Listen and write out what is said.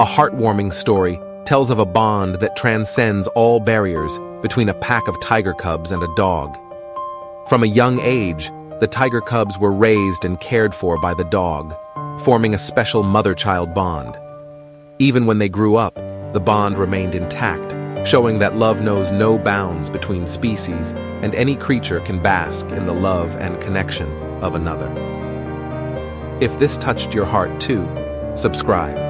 A heartwarming story tells of a bond that transcends all barriers between a pack of tiger cubs and a dog. From a young age, the tiger cubs were raised and cared for by the dog, forming a special mother-child bond. Even when they grew up, the bond remained intact, showing that love knows no bounds between species and any creature can bask in the love and connection of another. If this touched your heart too, subscribe